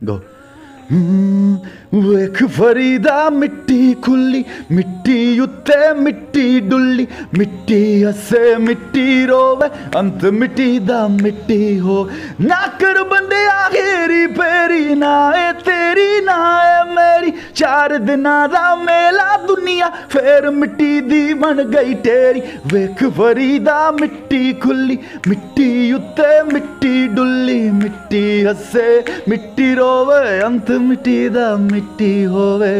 ਗੋ ਵੇਖ ਫਰੀਦਾ ਮਿੱਟੀ ਖੁੱਲੀ ਮਿੱਟੀ ਉੱਤੇ ਮਿੱਟੀ ਡੁੱਲੀ ਮਿੱਟੀ ਹੱਸੇ ਮਿੱਟੀ ਰੋਵੇ ਅੰਤ ਮਿੱਟੀ ਦਾ ਮਿੱਟੀ ਹੋ ਨਾ ਕਰ ਬੰਦਿਆ ਘੇਰੀ ਫੇਰੀ ਨਾ ਏ ਤੇਰੀ ਨਾ ਏ ਮੇਰੀ ਚਾਰ ਦਿਨਾਂ ਦਾ ਮੇਲਾ ਦੁਨੀਆ ਫੇਰ ਮਿੱਟੀ ਦੀ ਬਣ ਗਈ ਢੇਰੀ। ਵੇਖ ਵਰੀ ਦਾ ਮਿੱਟੀ ਖੁੱਲੀ, ਮਿੱਟੀ ਉੱਤੇ ਮਿੱਟੀ ਡੁੱਲੀ। ਮਿੱਟੀ ਹੱਸੇ, ਮਿੱਟੀ ਰੋਵੇ, ਅੰਤ ਮਿੱਟੀ ਦਾ ਮਿੱਟੀ ਹੋਵੇ।